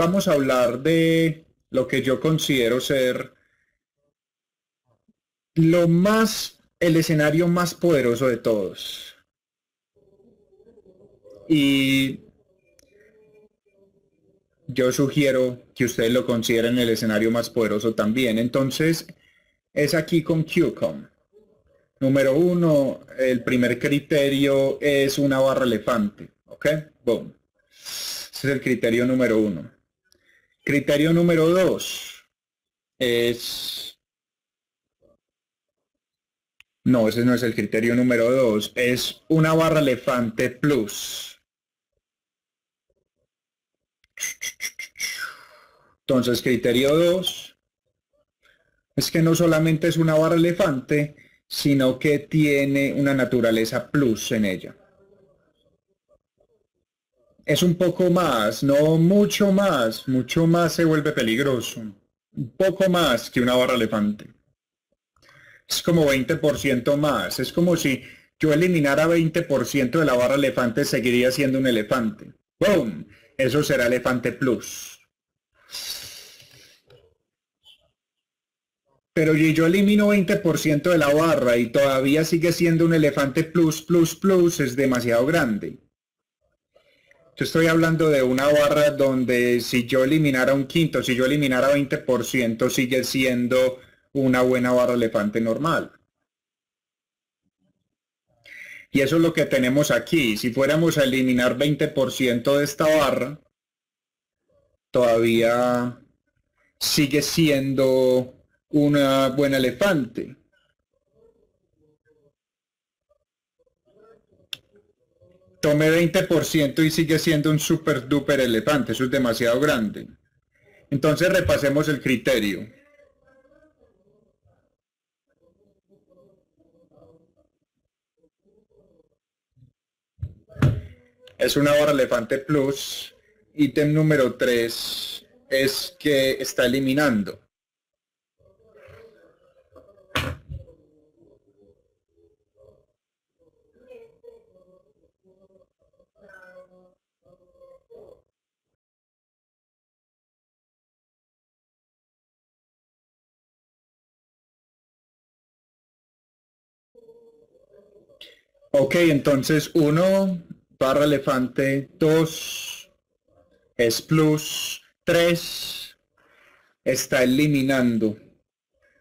vamos a hablar de lo que yo considero ser lo más, el escenario más poderoso de todos. Y yo sugiero que ustedes lo consideren el escenario más poderoso también. Entonces, es aquí con QCOM. Número uno, el primer criterio es una barra elefante. ¿Ok? Boom. Ese es el criterio número uno. Criterio número dos es... No, ese no es el criterio número dos. Es una barra elefante plus. Entonces, criterio 2 es que no solamente es una barra elefante, sino que tiene una naturaleza plus en ella. Es un poco más, no mucho más, mucho más se vuelve peligroso. Un poco más que una barra elefante. Es como 20% más. Es como si yo eliminara 20% de la barra elefante, seguiría siendo un elefante. ¡Boom! Eso será elefante plus. Pero si yo elimino 20% de la barra y todavía sigue siendo un elefante plus, plus, plus, es demasiado grande. Estoy hablando de una barra donde si yo eliminara un quinto, si yo eliminara 20%, sigue siendo una buena barra elefante normal. Y eso es lo que tenemos aquí. Si fuéramos a eliminar 20% de esta barra, todavía sigue siendo una buena elefante. Tome 20% y sigue siendo un super duper elefante, eso es demasiado grande. Entonces repasemos el criterio. Es una hora elefante plus. Ítem número 3 es que está eliminando. Ok, entonces uno barra elefante, dos es plus, tres está eliminando,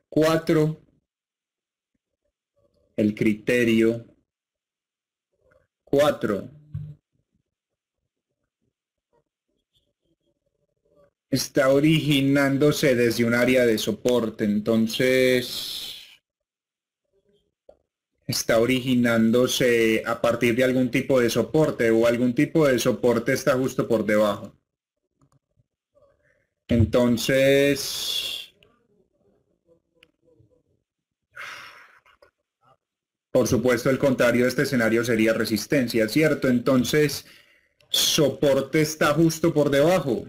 cuatro el criterio, cuatro. Está originándose desde un área de soporte, entonces está originándose a partir de algún tipo de soporte o algún tipo de soporte está justo por debajo. Entonces, por supuesto, el contrario de este escenario sería resistencia, ¿cierto? Entonces, soporte está justo por debajo.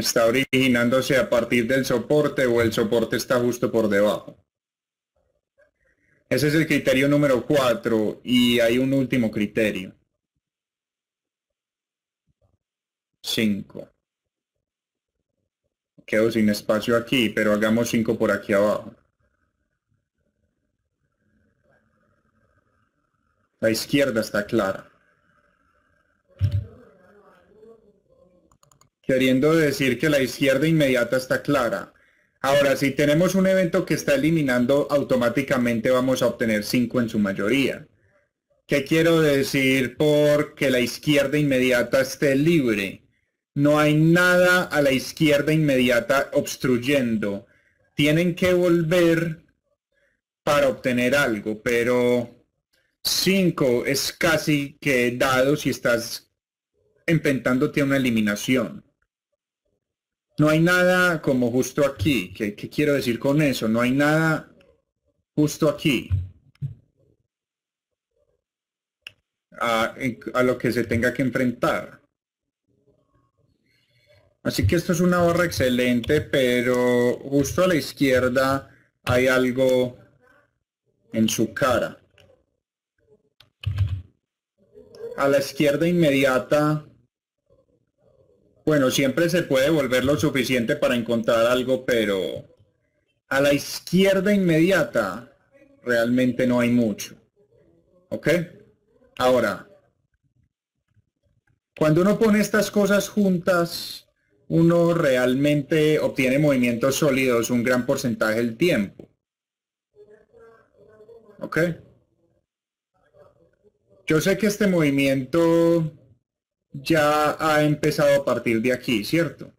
Está originándose a partir del soporte o el soporte está justo por debajo. Ese es el criterio número 4 y hay un último criterio. 5. Quedo sin espacio aquí, pero hagamos 5 por aquí abajo. La izquierda está clara. Queriendo decir que la izquierda inmediata está clara. Ahora, si tenemos un evento que está eliminando, automáticamente vamos a obtener 5 en su mayoría. ¿Qué quiero decir por que la izquierda inmediata esté libre? No hay nada a la izquierda inmediata obstruyendo. Tienen que volver para obtener algo, pero 5 es casi que dado si estás enfrentándote a una eliminación. No hay nada como justo aquí. ¿Qué, quiero decir con eso? No hay nada justo aquí. A, a, lo que se tenga que enfrentar. Así que esto es una barra excelente, pero justo a la izquierda hay algo en su cara. a la izquierda inmediata, bueno, siempre se puede volver lo suficiente para encontrar algo, pero a la izquierda inmediata realmente no hay mucho. ¿Ok? Ahora, cuando uno pone estas cosas juntas, uno realmente obtiene movimientos sólidos un gran porcentaje del tiempo. ¿Ok? Yo sé que este movimiento ya ha empezado a partir de aquí, ¿cierto?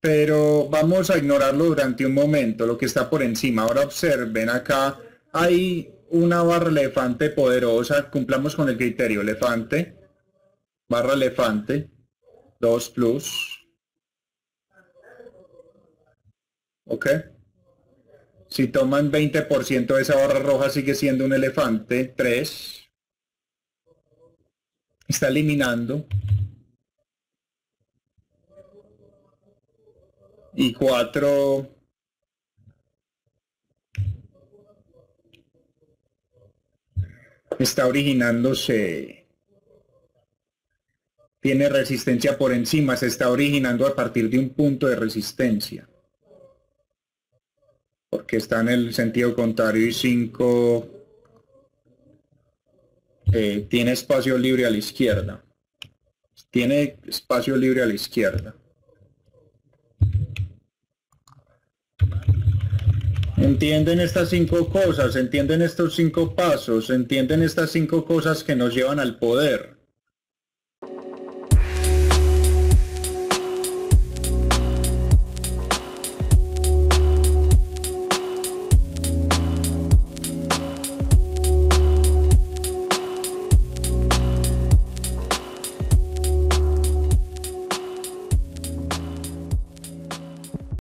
Pero vamos a ignorarlo durante un momento, lo que está por encima. Ahora observen acá, hay una barra elefante poderosa, cumplamos con el criterio, elefante, barra elefante, 2 plus, ¿ok? Si toman 20% de esa barra roja sigue siendo un elefante, 3, está eliminando, y 4 está originándose, tiene resistencia por encima, se está originando a partir de un punto de resistencia. Porque está en el sentido contrario y 5 eh, tiene espacio libre a la izquierda. Tiene espacio libre a la izquierda. Entienden estas cinco cosas, entienden estos cinco pasos, entienden estas cinco cosas que nos llevan al poder.